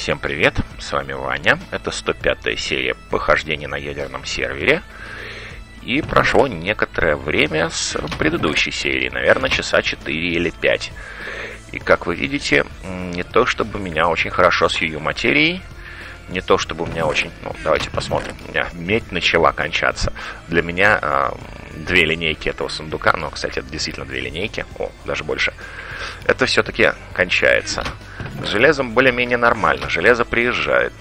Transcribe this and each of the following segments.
Всем привет, с вами Ваня. Это 105 серия похождений на ядерном сервере. И прошло некоторое время с предыдущей серии, наверное, часа 4 или 5. И как вы видите, не то чтобы меня очень хорошо с ее материей, не то чтобы у меня очень... Ну, давайте посмотрим. У меня медь начала кончаться. Для меня э, две линейки этого сундука, ну, кстати, это действительно две линейки, о, даже больше, это все-таки кончается. С железом более-менее нормально, железо приезжает.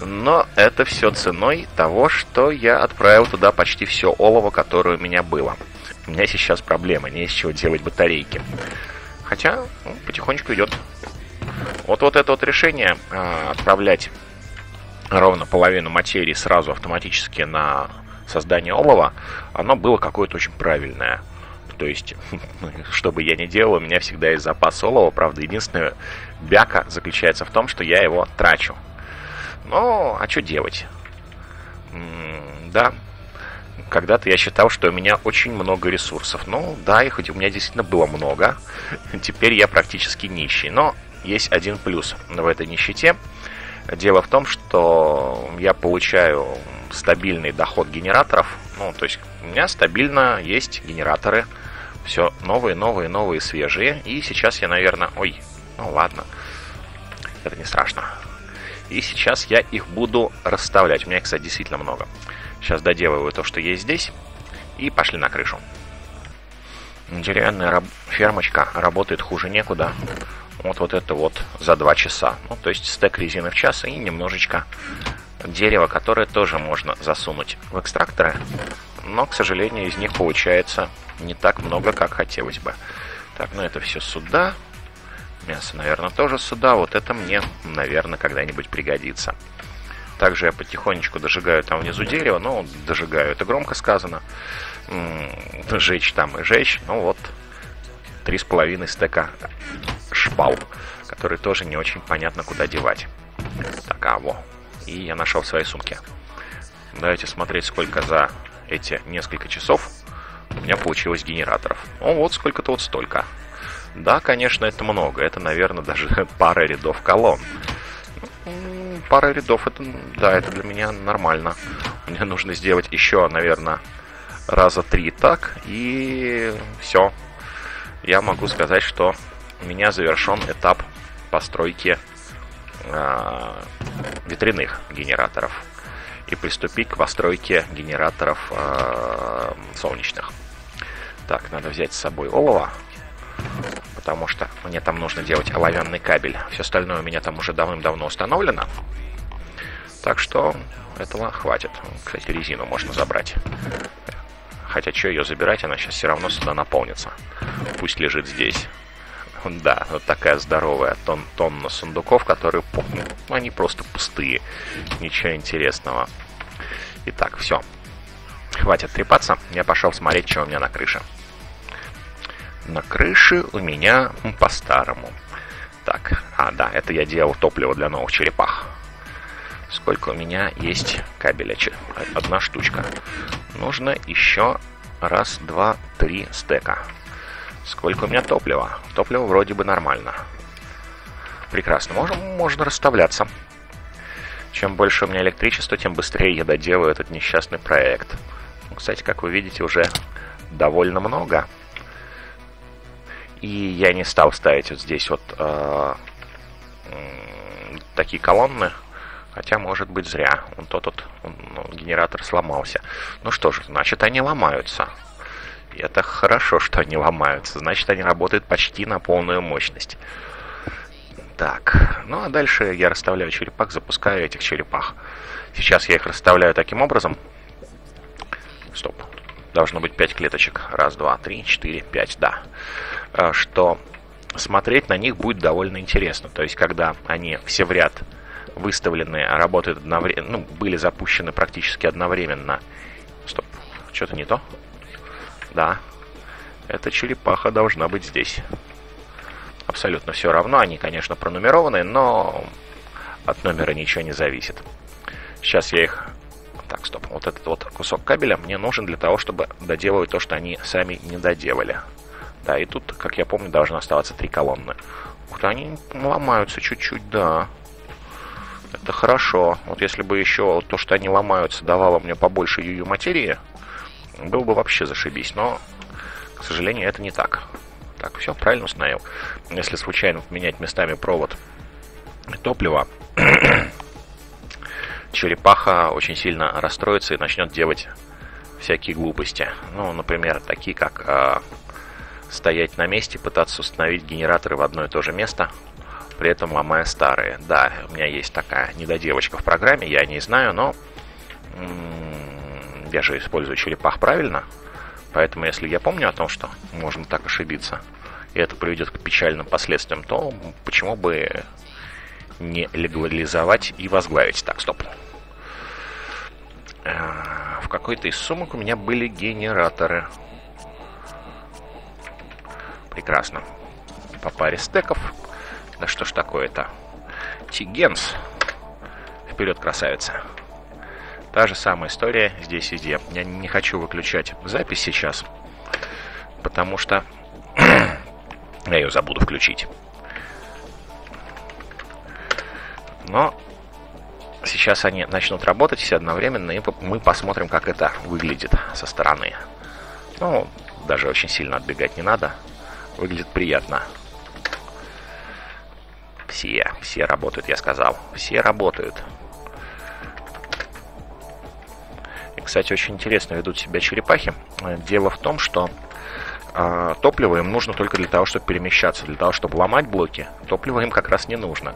Но это все ценой того, что я отправил туда почти все олово, которое у меня было. У меня сейчас проблема, не из чего делать батарейки. Хотя ну, потихонечку идет. Вот вот это вот решение э, отправлять ровно половину материи сразу автоматически на создание олова, оно было какое-то очень правильное. То есть, что бы я ни делал, у меня всегда есть запас олова. Правда, единственная бяка заключается в том, что я его трачу. Ну, а что делать? Да, когда-то я считал, что у меня очень много ресурсов. Ну, да, их у меня действительно было много. Теперь я практически нищий. Но есть один плюс в этой нищете. Дело в том, что я получаю стабильный доход генераторов. Ну, то есть у меня стабильно есть генераторы. Все новые, новые, новые, свежие. И сейчас я, наверное... Ой, ну ладно. Это не страшно. И сейчас я их буду расставлять. У меня, кстати, действительно много. Сейчас доделываю то, что есть здесь. И пошли на крышу. Деревянная раб- фермочка работает хуже некуда. Вот, вот это вот за 2 часа. Ну, то есть стек резины в час и немножечко дерева, которое тоже можно засунуть в экстракторы. Но, к сожалению, из них получается не так много, как хотелось бы. Так, ну это все сюда. Мясо, наверное, тоже сюда. Вот это мне, наверное, когда-нибудь пригодится. Также я потихонечку дожигаю там внизу дерево. Ну, дожигаю, это громко сказано. Жечь там и жечь. Ну вот, три с половиной стека шпал, который тоже не очень понятно, куда девать. Так, а, во. И я нашел в своей сумке. Давайте смотреть, сколько за эти несколько часов у меня получилось генераторов. О, вот сколько-то вот столько. Да, конечно, это много. Это, наверное, даже пара рядов колонн. Пара рядов, это, да, это для меня нормально. Мне нужно сделать еще, наверное, раза три так, и все. Я могу сказать, что у меня завершен этап постройки э, ветряных генераторов и приступить к постройке генераторов э, солнечных. Так, надо взять с собой олово, потому что мне там нужно делать оловянный кабель. Все остальное у меня там уже давным-давно установлено. Так что этого хватит. Кстати, резину можно забрать. Хотя, что ее забирать, она сейчас все равно сюда наполнится. Пусть лежит здесь. Да, вот такая здоровая тон тонна сундуков, которые, ну, они просто пустые. Ничего интересного. Итак, все. Хватит трепаться. Я пошел смотреть, что у меня на крыше. На крыше у меня по-старому. Так, а, да, это я делал топливо для новых черепах. Сколько у меня есть кабеля? Одна штучка. Нужно еще раз, два, три стека. Сколько у меня топлива? Топливо вроде бы нормально. Прекрасно. Можем, можно расставляться. Чем больше у меня электричества, тем быстрее я доделаю этот несчастный проект. Кстати, как вы видите, уже довольно много. И я не стал ставить вот здесь вот э, такие колонны. Хотя, может быть, зря. Он тот вот ну, генератор сломался. Ну что ж, значит, они ломаются. И это хорошо, что они ломаются. Значит, они работают почти на полную мощность. Так, ну а дальше я расставляю черепах, запускаю этих черепах. Сейчас я их расставляю таким образом. Стоп. Должно быть 5 клеточек. Раз, два, три, четыре, пять, да. А, что смотреть на них будет довольно интересно. То есть, когда они все в ряд выставлены, работают одновременно, ну, были запущены практически одновременно. Стоп, что-то не то? Да, эта черепаха должна быть здесь. Абсолютно все равно, они, конечно, пронумерованы, но от номера ничего не зависит. Сейчас я их... Так, стоп, вот этот вот кусок кабеля мне нужен для того, чтобы доделывать то, что они сами не доделали. Да, и тут, как я помню, должны оставаться три колонны. Ух ты, они ломаются чуть-чуть, да. Это хорошо. Вот если бы еще то, что они ломаются, давало мне побольше ее материи, было бы вообще зашибись. Но, к сожалению, это не так. Так, все, правильно установил. Если случайно поменять местами провод топлива, черепаха очень сильно расстроится и начнет делать всякие глупости. Ну, например, такие как э, стоять на месте, пытаться установить генераторы в одно и то же место, при этом ломая старые. Да, у меня есть такая недодевочка в программе, я не знаю, но я же использую черепах правильно, поэтому если я помню о том, что можно так ошибиться, и это приведет к печальным последствиям, то почему бы не легализовать и возглавить. Так, стоп. Э, в какой-то из сумок у меня были генераторы. Прекрасно. По паре стеков. Да что ж такое-то? Тигенс. Вперед, красавица. Та же самая история здесь везде. Я не хочу выключать запись сейчас, потому что я ее забуду включить. Но сейчас они начнут работать все одновременно, и мы посмотрим, как это выглядит со стороны. Ну, даже очень сильно отбегать не надо. Выглядит приятно. Все, все работают, я сказал. Все работают. И, кстати, очень интересно ведут себя черепахи. Дело в том, что э, топливо им нужно только для того, чтобы перемещаться. Для того, чтобы ломать блоки, топливо им как раз не нужно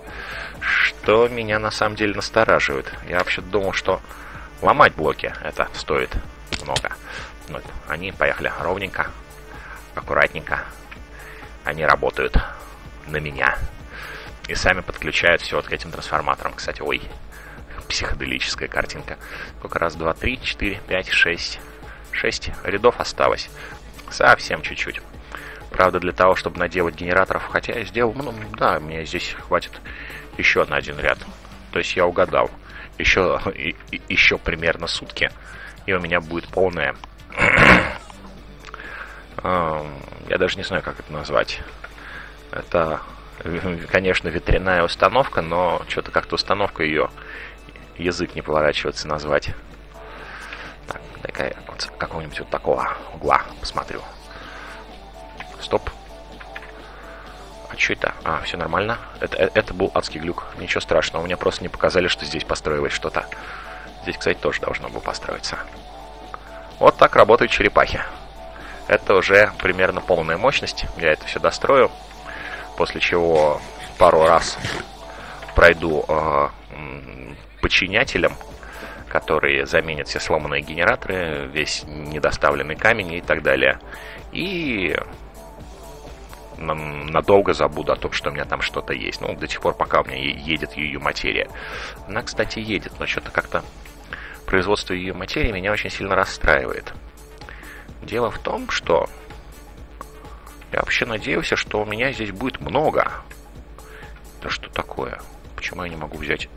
что меня на самом деле настораживает. Я вообще думал, что ломать блоки это стоит много. Но они поехали ровненько, аккуратненько. Они работают на меня. И сами подключают все вот к этим трансформаторам. Кстати, ой, психоделическая картинка. Сколько раз? Два, три, четыре, пять, шесть. Шесть рядов осталось. Совсем чуть-чуть. Правда, для того, чтобы наделать генераторов, хотя я сделал, ну, да, мне здесь хватит еще на один ряд. То есть я угадал. Еще, и, еще примерно сутки, и у меня будет полная... я даже не знаю, как это назвать. Это, конечно, ветряная установка, но что-то как-то установка ее язык не поворачивается назвать. Дай-ка вот какого-нибудь вот такого угла посмотрю. Стоп. А что это? А, все нормально. Это, э, это был адский глюк. Ничего страшного, мне просто не показали, что здесь построилось что-то. Здесь, кстати, тоже должно было построиться. Вот так работают черепахи. Это уже примерно полная мощность. Я это все дострою. После чего пару раз пройду э, подчинятелем, которые заменят все сломанные генераторы, весь недоставленный камень и так далее. И надолго забуду о том, что у меня там что-то есть. Ну, до тех пор, пока у меня едет ее материя. Она, кстати, едет, но что-то как-то производство ее материи меня очень сильно расстраивает. Дело в том, что я вообще надеялся, что у меня здесь будет много. Да что такое? Почему я не могу взять...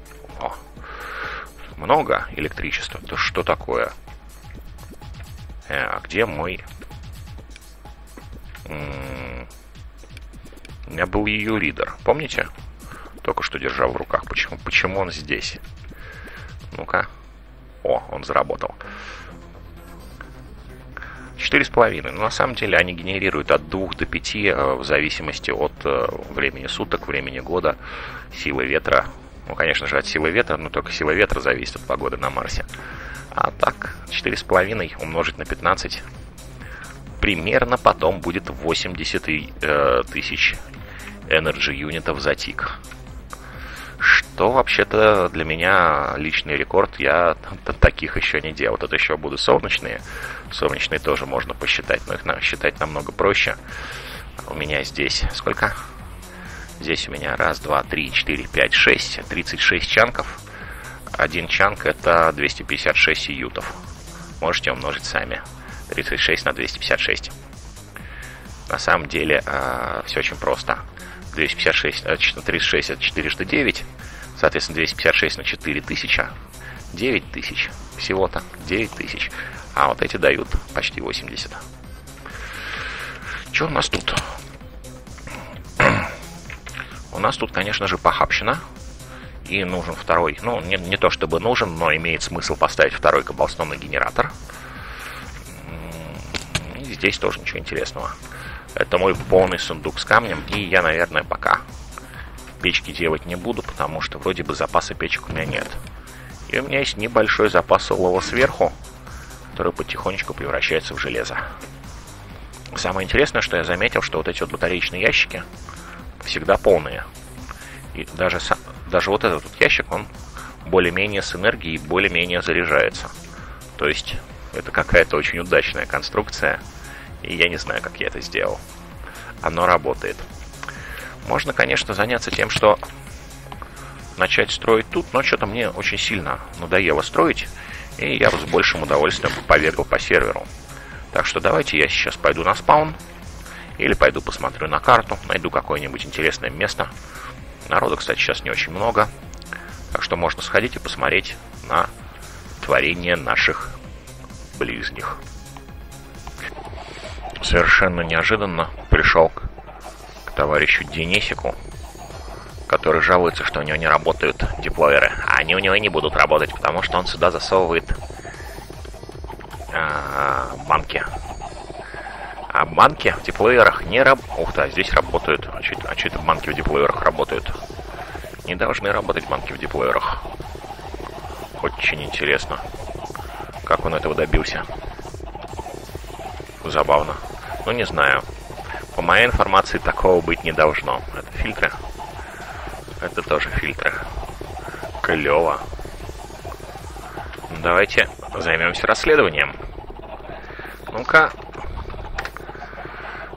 Много электричества. Да что такое? Э, а где мой... У меня был ее ридер, помните? Только что держал в руках. Почему, почему он здесь? Ну-ка. О, он заработал. Четыре с половиной. Ну, на самом деле, они генерируют от двух до пяти, э, в зависимости от э, времени суток, времени года, силы ветра. Ну, конечно же, от силы ветра, но только сила ветра зависит от погоды на Марсе. А так, четыре с половиной умножить на 15 примерно потом будет 80 э, тысяч Energy юнитов за тик. Что вообще-то для меня личный рекорд, я таких еще не делал. Тут еще будут солнечные. Солнечные тоже можно посчитать, но их считать намного проще. У меня здесь сколько? Здесь у меня раз, два, три, четыре, пять, шесть. 36 чанков. Один чанк это 256 ютов. Можете умножить сами. 36 на 256. На самом деле э, все очень просто. 256, 36 это 4 9, соответственно 256 на 4 тысяча, 9 тысяч, всего-то 9 тысяч, а вот эти дают почти 80. Что у нас тут? Нас тут, конечно же, похабщина, И нужен второй, ну, не, не то чтобы нужен, но имеет смысл поставить второй каблстонный генератор. И здесь тоже ничего интересного. Это мой полный сундук с камнем, и я, наверное, пока печки делать не буду, потому что вроде бы запаса печек у меня нет. И у меня есть небольшой запас олова сверху, который потихонечку превращается в железо. Самое интересное, что я заметил, что вот эти вот батареечные ящики всегда полные. И даже, даже вот этот вот ящик, он более-менее с энергией, более-менее заряжается. То есть это какая-то очень удачная конструкция, и я не знаю, как я это сделал. Оно работает. Можно, конечно, заняться тем, что начать строить тут, но что-то мне очень сильно надоело строить, и я с большим удовольствием побегал по серверу. Так что давайте я сейчас пойду на спаун, или пойду посмотрю на карту, найду какое-нибудь интересное место. Народа, кстати, сейчас не очень много, так что можно сходить и посмотреть на творение наших ближних. Совершенно неожиданно пришел к, к товарищу Денисику, который жалуется, что у него не работают деплойеры. А они у него и не будут работать, потому что он сюда засовывает а, банки. Банки в деплеерах не работают. Ух ты, а здесь работают. А что, а это в деплеерах работают? Не должны работать банки в деплеерах. Очень интересно, как он этого добился. Забавно. Ну, не знаю. По моей информации, такого быть не должно. Это фильтры. Это тоже фильтры. Клево. Давайте займемся расследованием. Ну-ка.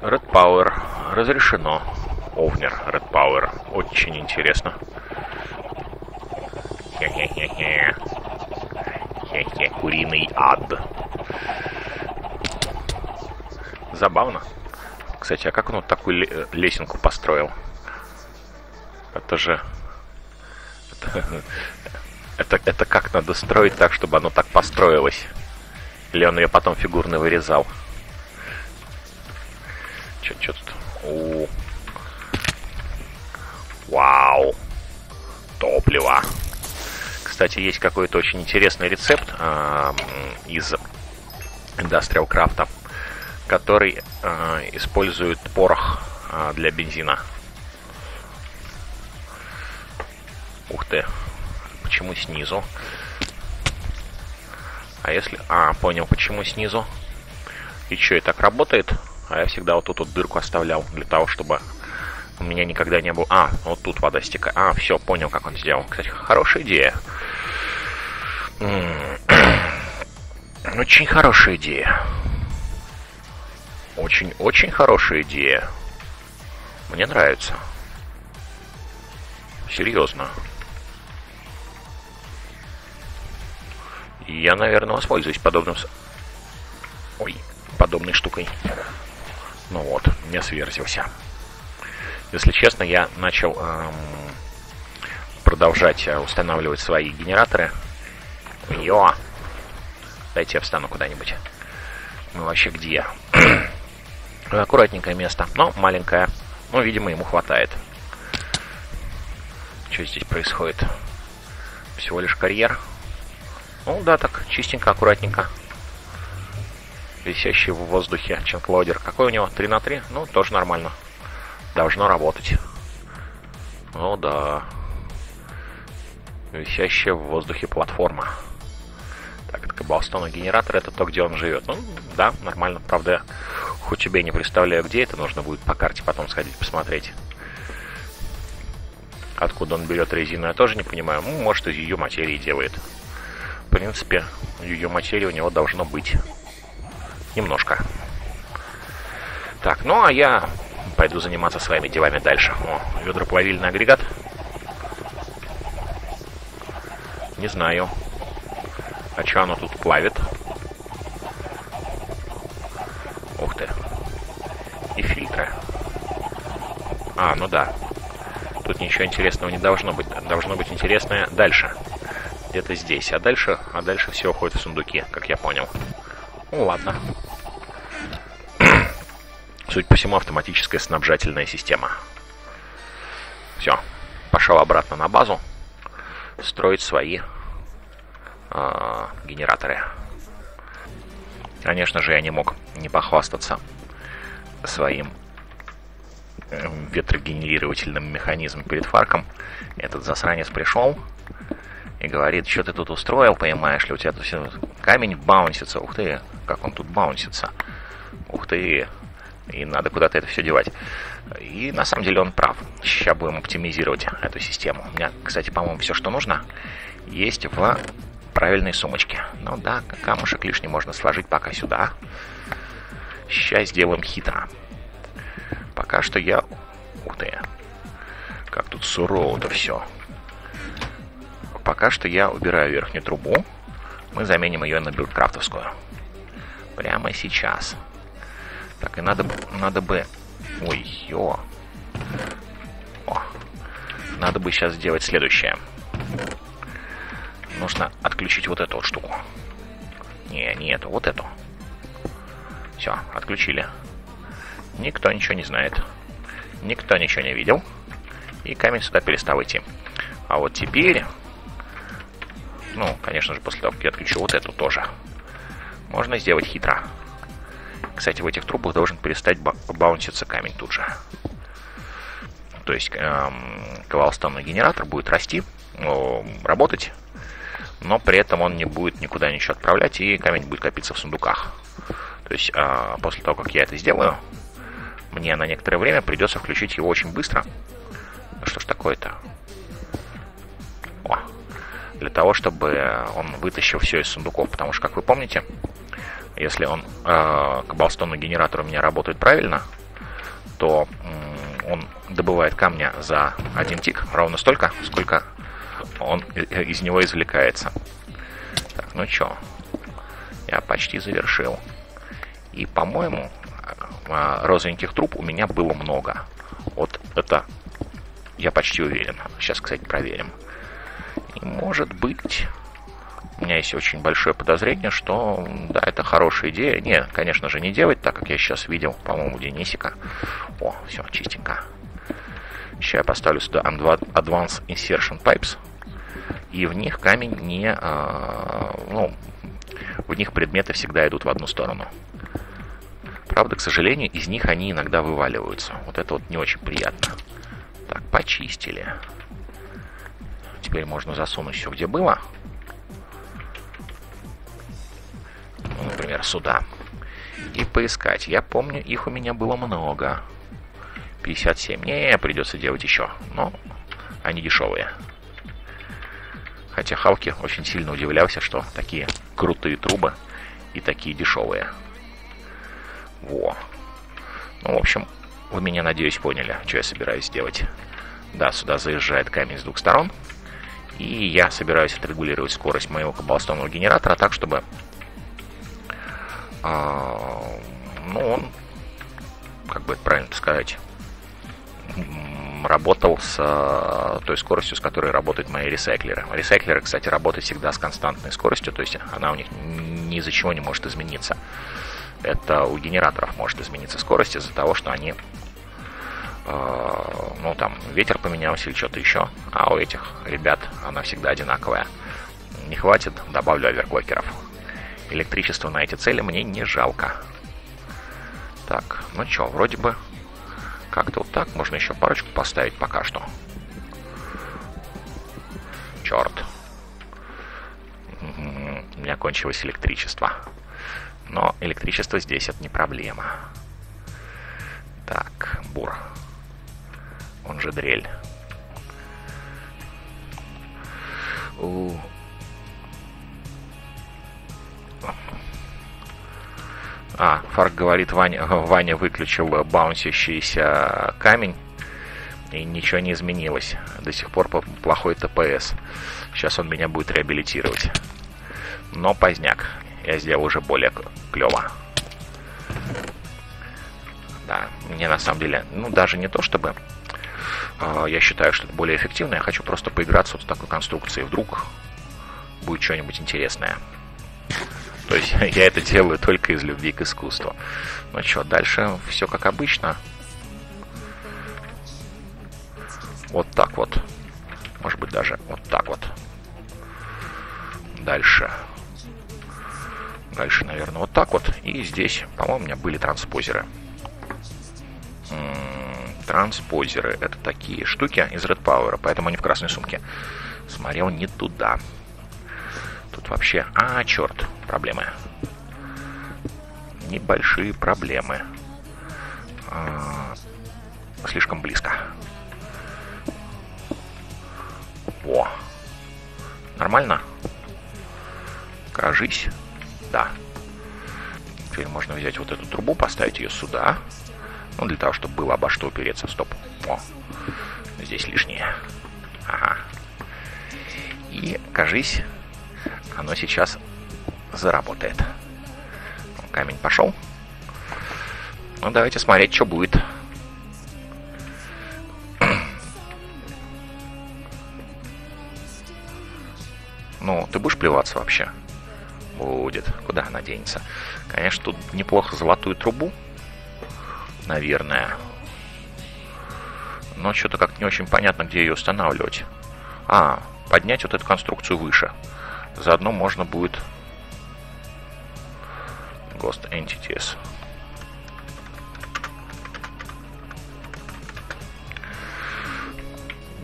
Red Power. Разрешено. Овнер Red Power. Очень интересно. Хе-хе-хе-хе. Хе-хе, куриный ад. Забавно. Кстати, а как он вот такую лесенку построил? Это же... Это, это, это как надо строить так, чтобы оно так построилось? Или он ее потом фигурно вырезал? Че, че тут? У, Вау! Топливо! Кстати, есть какой-то очень интересный рецепт э, из Industrial Craft, который э, использует порох э, для бензина. Ух ты! Почему снизу? А если... А, понял, почему снизу. И что, и так работает? А я всегда вот тут вот дырку оставлял для того, чтобы у меня никогда не было... А, вот тут вода стекает. А, все, понял, как он сделал. Кстати, хорошая идея. Очень хорошая идея. Очень-очень хорошая идея. Мне нравится. Серьезно. Я, наверное, воспользуюсь подобным... Ой, подобной штукой. Ну вот, не сверзился. Если честно, я начал эм, продолжать э, устанавливать свои генераторы. Йо! Дайте я встану куда-нибудь. Ну, вообще где? Аккуратненькое место, но маленькое. Ну, видимо, ему хватает. Что здесь происходит? Всего лишь карьер. Ну да, так, чистенько, аккуратненько. Висящий в воздухе ченклодер. Какой у него? 3 на 3? Ну, тоже нормально. Должно работать. Ну да. Висящая в воздухе платформа. Так, это Кабалстон генератор, это то, где он живет. Ну, да, нормально. Правда, хоть тебе не представляю, где это, нужно будет по карте потом сходить посмотреть. Откуда он берет резину, я тоже не понимаю. Ну, может, из ее материи делает принципе, ее материи у него должно быть немножко. Так, ну а я пойду заниматься своими делами дальше. О, ведроплавильный агрегат. Не знаю. А что оно тут плавит? Ух ты. И фильтры. А, ну да. Тут ничего интересного не должно быть. Должно быть интересное дальше где-то здесь. А дальше, а дальше все уходит в сундуки, как я понял. Ну ладно. Суть по всему, автоматическая снабжательная система. Все, пошел обратно на базу. строить свои э, генераторы. Конечно же, я не мог не похвастаться своим э, ветрогенерировательным механизмом перед фарком. Этот засранец пришел и говорит, что ты тут устроил, понимаешь ли, у тебя тут камень баунсится. Ух ты, как он тут баунсится. Ух ты, и надо куда-то это все девать. И на самом деле он прав. Сейчас будем оптимизировать эту систему. У меня, кстати, по-моему, все, что нужно, есть в правильной сумочке. Ну да, камушек лишний можно сложить пока сюда. Сейчас сделаем хитро. Пока что я... Ух ты. Как тут сурово-то все. Пока что я убираю верхнюю трубу. Мы заменим ее на билдкрафтовскую. Прямо сейчас. Так, и надо, надо бы... Ой, ё. О. Надо бы сейчас сделать следующее. Нужно отключить вот эту вот штуку. Не, не эту, вот эту. Все, отключили. Никто ничего не знает. Никто ничего не видел. И камень сюда перестал идти. А вот теперь... Ну, конечно же, после того, как я отключу вот эту тоже. Можно сделать хитро. Кстати, в этих трубах должен перестать баунситься камень тут же. То есть эм, ковалстонный генератор будет расти, э, работать, но при этом он не будет никуда ничего отправлять, и камень будет копиться в сундуках. То есть э, после того, как я это сделаю, мне на некоторое время придется включить его очень быстро. Что ж такое-то? Для того, чтобы он вытащил все из сундуков. Потому что, как вы помните, если он э, кабалстонный генератор у меня работает правильно, то э, он добывает камня за один тик ровно столько, сколько он из него извлекается. Так, ну чё, я почти завершил. И, по-моему, э, розовеньких труб у меня было много. Вот это я почти уверен. Сейчас, кстати, проверим. И может быть у меня есть очень большое подозрение, что да, это хорошая идея. Не, конечно же, не делать, так как я сейчас видел, по-моему, Денисика. О, все, чистенько. Сейчас я поставлю сюда Advanced Insertion Pipes. И в них камень не... А, ну, в них предметы всегда идут в одну сторону. Правда, к сожалению, из них они иногда вываливаются. Вот это вот не очень приятно. Так, почистили. Теперь можно засунуть все, где было. Например, сюда. И поискать. Я помню, их у меня было много. 57. Не, придется делать еще. Но они дешевые. Хотя Халки очень сильно удивлялся, что такие крутые трубы и такие дешевые. Во. Ну, в общем, вы меня, надеюсь, поняли, что я собираюсь сделать. Да, сюда заезжает камень с двух сторон. И я собираюсь отрегулировать скорость моего кабалстонного генератора так, чтобы ну, он, как бы это правильно сказать, работал с а, той скоростью, с которой работают мои ресайклеры. Ресайклеры, кстати, работают всегда с константной скоростью, то есть она у них ни из-за чего не может измениться. Это у генераторов может измениться скорость из-за того, что они э, ну там ветер поменялся или что-то еще, а у этих ребят она всегда одинаковая. Не хватит, добавлю оверклокеров. Электричество на эти цели мне не жалко. Так, ну что, вроде бы как-то вот так. Можно еще парочку поставить пока что. Черт. У меня кончилось электричество. Но электричество здесь это не проблема. Так, бур. Он же дрель. У, А, Фарк говорит, Ваня, Ваня выключил баунсящийся камень, и ничего не изменилось. До сих пор плохой ТПС. Сейчас он меня будет реабилитировать. Но поздняк. Я сделал уже более клево. Да, мне на самом деле, ну даже не то чтобы э, я считаю, что это более эффективно, я хочу просто поиграться вот с такой конструкцией. Вдруг будет что-нибудь интересное. То есть я это делаю только из любви к искусству. Ну что, дальше все как обычно. Вот так вот. Может быть даже вот так вот. Дальше. Дальше, наверное, вот так вот. И здесь, по-моему, у меня были транспозеры. Транспозеры. Это такие штуки из Red Power, поэтому они в красной сумке. Смотрел не туда. Тут вообще... А, черт, проблемы. Небольшие проблемы. А, слишком близко. О. Нормально? Кажись. Да. Теперь можно взять вот эту трубу, поставить ее сюда. Ну, для того, чтобы было обо что опереться. Стоп. О. Здесь лишнее. Ага. И, кажись, оно сейчас заработает. Камень пошел. Ну, давайте смотреть, что будет. Ну, ты будешь плеваться вообще? Будет. Куда она денется? Конечно, тут неплохо золотую трубу. Наверное. Но что-то как-то не очень понятно, где ее устанавливать. А, поднять вот эту конструкцию выше. Заодно можно будет Ghost Entities.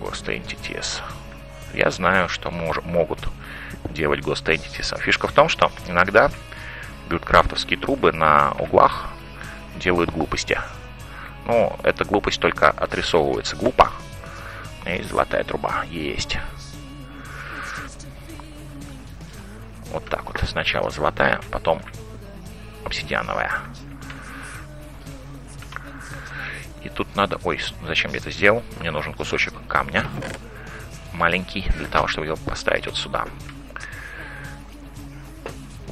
Ghost Entities. Я знаю, что мож- могут делать Ghost Entities. Фишка в том, что иногда билдкрафтовские трубы на углах делают глупости. Ну, эта глупость только отрисовывается глупо. И золотая труба есть. Вот так вот. Сначала золотая, потом обсидиановая. И тут надо... Ой, зачем я это сделал? Мне нужен кусочек камня. Маленький, для того, чтобы его поставить вот сюда.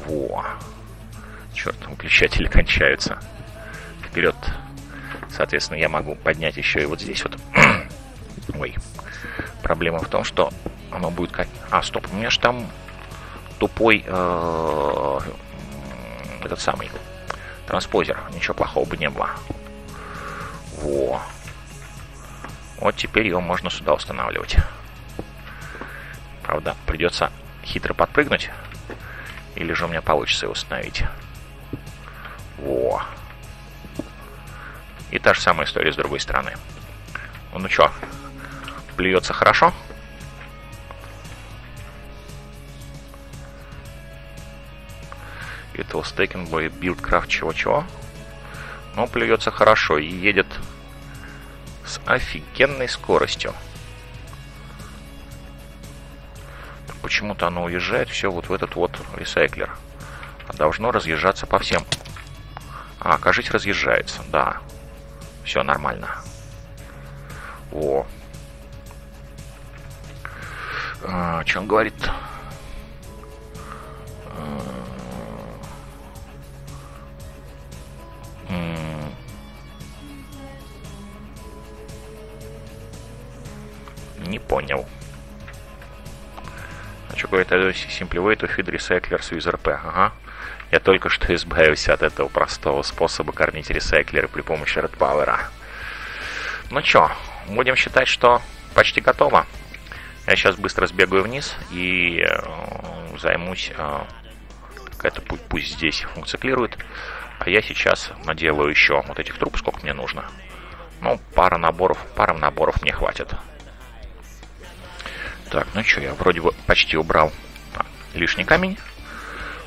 Во. Черт, выключатели кончаются. Вперед. Соответственно, я могу поднять еще и вот здесь вот. Ой. Проблема в том, что оно будет как... А, стоп, у меня же там тупой э, этот самый транспозер. Ничего плохого бы не было. Во. Вот теперь его можно сюда устанавливать. Правда, придется хитро подпрыгнуть. Или же у меня получится его установить. Во. И та же самая история с другой стороны. Ну, ну что, плюется хорошо? It was taken by чего-чего. Но плюется хорошо и едет с офигенной скоростью. Почему-то оно уезжает все вот в этот вот ресайклер. А должно разъезжаться по всем. А, кажется, разъезжается, да. Все нормально. О. А, что он Не понял. А что говорит Simply Way to Feed Recyclers with RP? Ага. Я только что избавился от этого простого способа кормить ресайклеры при помощи Red Power. Ну чё, будем считать, что почти готово. Я сейчас быстро сбегаю вниз и э, займусь... Э, пусть, пусть здесь функционирует. А я сейчас наделаю еще вот этих труб, сколько мне нужно. Ну, пара наборов, пара наборов мне хватит. Так, ну что, я вроде бы почти убрал лишний камень.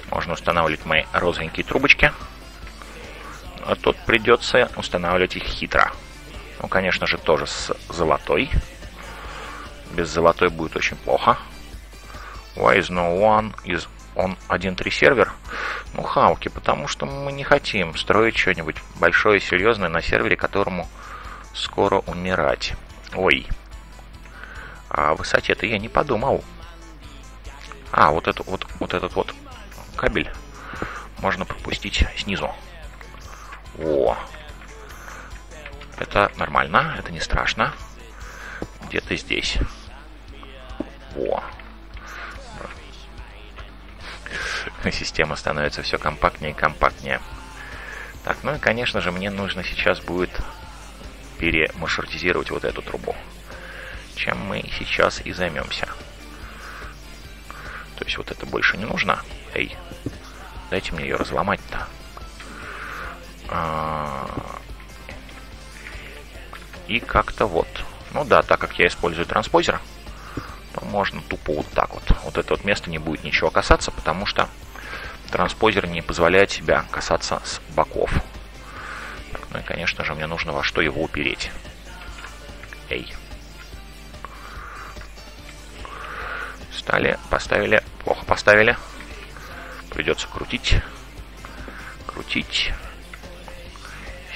Можно устанавливать мои розовенькие трубочки. А тут придется устанавливать их хитро. Ну, конечно же, тоже с золотой. Без золотой будет очень плохо. Why is no one is on 1.3 сервер? Ну, хауки, потому что мы не хотим строить что-нибудь большое и серьезное на сервере, которому скоро умирать. Ой. О высоте-то я не подумал. А, вот, эту, вот, вот этот вот кабель можно пропустить снизу. О, это нормально, это не страшно. Где-то здесь. Во. Система становится все компактнее и компактнее. Так, ну и, конечно же, мне нужно сейчас будет перемаршрутизировать вот эту трубу. Чем мы сейчас и займемся. То есть вот это больше не нужно. Эй, дайте мне ее разломать-то. А, и как-то вот. Ну да, так как я использую транспозер, можно тупо вот так вот. Вот это вот место не будет ничего касаться, потому что транспозер не позволяет себя касаться с боков. Ну и, конечно же, мне нужно во что его упереть. Эй. Стали, поставили, плохо поставили. Придется крутить. Крутить.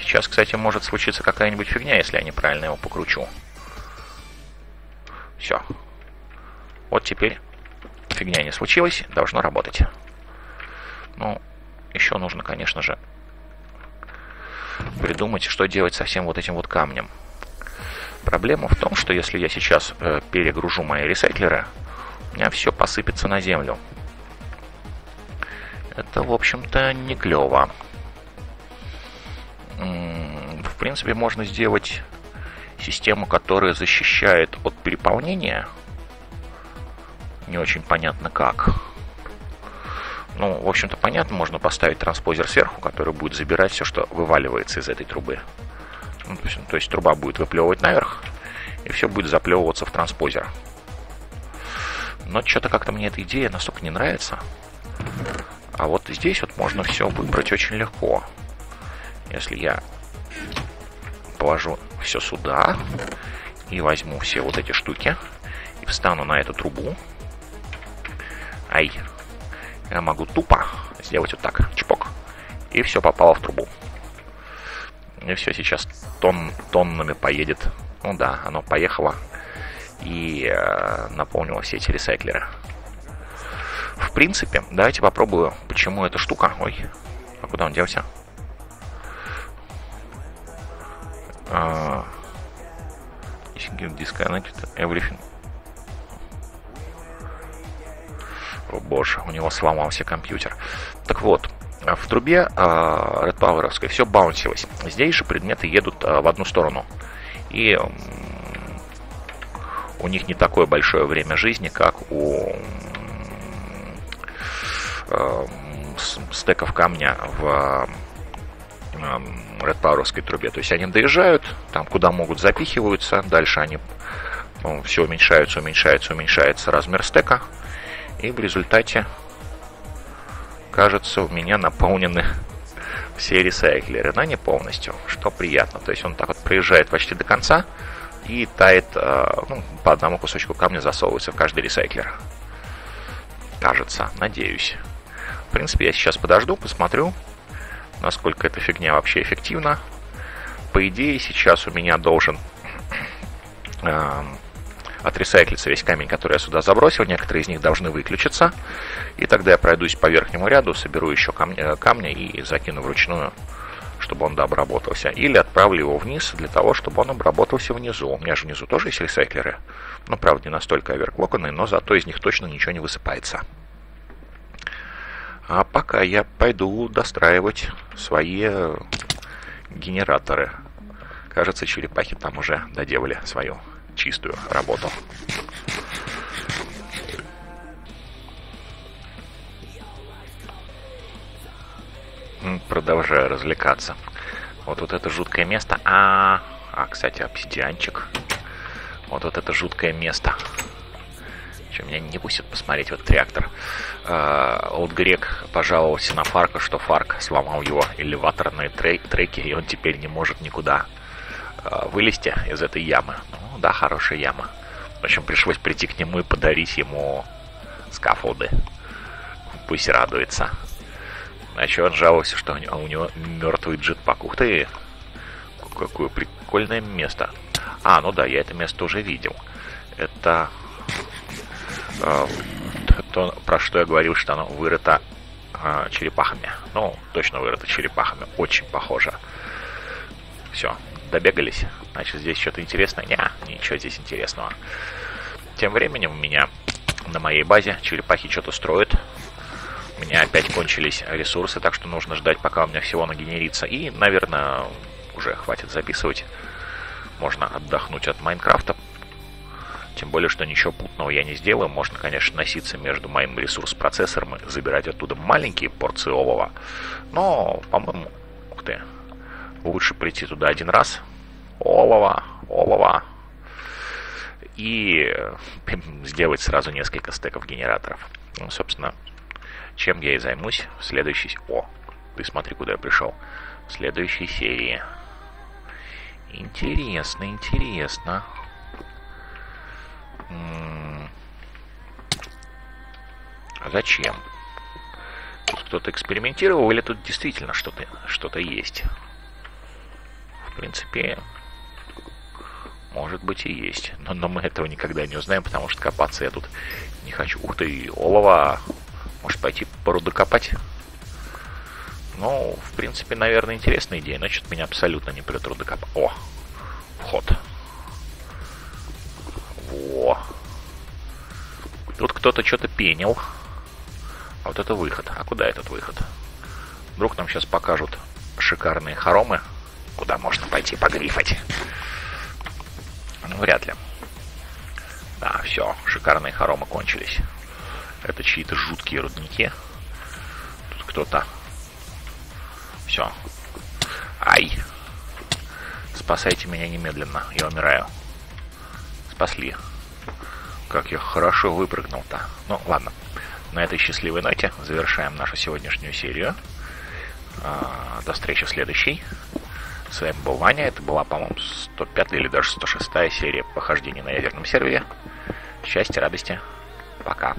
Сейчас, кстати, может случиться какая-нибудь фигня, если я неправильно его покручу. Все. Вот теперь фигня не случилась, должно работать. Ну, еще нужно, конечно же, придумать, что делать со всем вот этим вот камнем. Проблема в том, что если я сейчас э, перегружу мои ресайклеры, у меня все посыпется на землю. Это, в общем-то, не клево. В принципе, можно сделать систему, которая защищает от переполнения. Не очень понятно как. Ну, в общем-то, понятно, можно поставить транспозер сверху, который будет забирать все, что вываливается из этой трубы. Ну, то, есть, то есть труба будет выплевывать наверх, и все будет заплевываться в транспозер. Но что-то как-то мне эта идея настолько не нравится. А вот здесь вот можно все выбрать очень легко. Если я положу все сюда и возьму все вот эти штуки и встану на эту трубу. Ай. Я могу тупо сделать вот так. Чпок. И все попало в трубу. И все сейчас тон, тоннами поедет. Ну да, оно поехало и э, наполнило все эти ресайклеры. В принципе, давайте попробую, почему эта штука... Ой, а куда он делся? Uh, disconnected everything. О боже, у него сломался компьютер. Так вот, в трубе uh, Red Power все баунсилось. Здесь же предметы едут uh, в одну сторону. И um, у них не такое большое время жизни, как у uh, стеков камня в Red Power'овской трубе. То есть они доезжают, там куда могут запихиваются, дальше они ну, все уменьшаются, уменьшается, уменьшается размер стека, и в результате, кажется, у меня наполнены все ресайклеры, но не полностью, что приятно. То есть он так вот проезжает почти до конца и тает, э, ну, по одному кусочку камня засовывается в каждый ресайклер. Кажется, надеюсь. В принципе, я сейчас подожду, посмотрю, насколько эта фигня вообще эффективна. По идее, сейчас у меня должен э, отресайклиться весь камень, который я сюда забросил. Некоторые из них должны выключиться. И тогда я пройдусь по верхнему ряду, соберу еще камня, камня и закину вручную, чтобы он дообработался. Или отправлю его вниз для того, чтобы он обработался внизу. У меня же внизу тоже есть ресайклеры. Ну, правда, не настолько оверклоканные, но зато из них точно ничего не высыпается. А пока я пойду достраивать свои э, генераторы. Кажется, черепахи там уже доделали свою чистую работу. Продолжаю развлекаться. Вот вот это жуткое место. А, а кстати, обсидианчик. Вот вот это жуткое место. Что, меня не пустят посмотреть в этот реактор. Олд Грек пожаловался на Фарка, что Фарк сломал его элеваторные треки, и он теперь не может никуда а, вылезти из этой ямы. Ну да, хорошая яма. В общем, пришлось прийти к нему и подарить ему скафолды. Пусть радуется. А что он жаловался, что у него мертвый джетпак. Ух ты! Какое прикольное место. А, ну да, я это место уже видел. Это э, то, про что я говорил, что оно вырыто э, черепахами. Ну, точно вырыто черепахами. Очень похоже. Все, добегались. Значит, здесь что-то интересное? Не, ничего здесь интересного. Тем временем у меня на моей базе черепахи что-то строят. У меня опять кончились ресурсы, так что нужно ждать, пока у меня всего нагенерится. И, наверное, уже хватит записывать. Можно отдохнуть от Майнкрафта Тем более, что ничего путного я не сделаю. Можно, конечно, носиться между моим ресурс-процессором и забирать оттуда маленькие порции олова. Но, по-моему, ух ты, лучше прийти туда один раз. Олова, олова. И сделать сразу несколько стеков генераторов. Ну, собственно, чем я и займусь в следующей... О, ты смотри, куда я пришел. В следующей серии. Интересно, интересно. А зачем? Тут кто-то экспериментировал или тут действительно что-то что, -то, есть? В принципе, может быть и есть. Но, но мы этого никогда не узнаем, потому что копаться я тут не хочу. Ух ты, олова. Может пойти по руду копать? Ну, в принципе, наверное, интересная идея, но что-то меня абсолютно не прет рудокоп. О, вход. Во. Тут кто-то что-то пенил. А вот это выход. А куда этот выход? Вдруг нам сейчас покажут шикарные хоромы, куда можно пойти погрифать. Ну, вряд ли. Да, все, шикарные хоромы кончились. Это чьи-то жуткие рудники. Тут кто-то все. Ай! Спасайте меня немедленно. Я умираю. Спасли. Как я хорошо выпрыгнул-то. Ну, ладно. На этой счастливой ноте завершаем нашу сегодняшнюю серию. А, до встречи в следующей. С вами был Ваня. Это была, по-моему, 105 или даже 106 серия похождений на ядерном сервере. Счастья, радости. Пока.